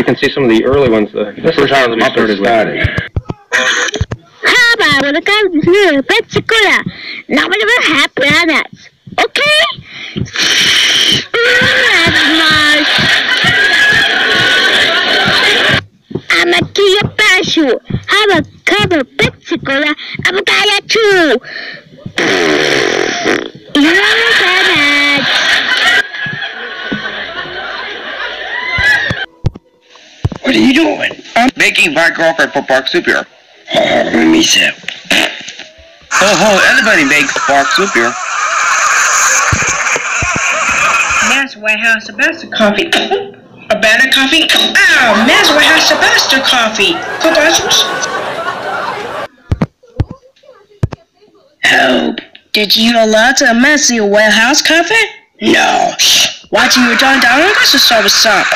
You can see some of the early ones, the, the This first is how ones the we Muppets started with. started. How about when the guy was here, Pensacola? Nobody will have planets. Okay? I'm a Kia Bashu. I'm a cover Pensacola. I'm a guy too. You're planets. What are you doing? I'm making my girlfriend for Park Soup here. Oh, let me see. Oh, ho, everybody makes Park Soup here. Mass Warehouse Sebastian coffee. A better coffee? Oh, Mass Warehouse Sebastian coffee. Commercials? Help. Did you allow to messy warehouse coffee? No. Why do you turn down the service up?